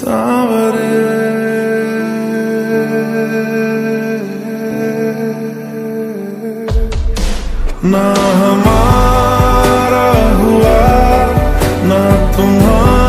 सावरे ना हमारा हुआ ना तुम्हारा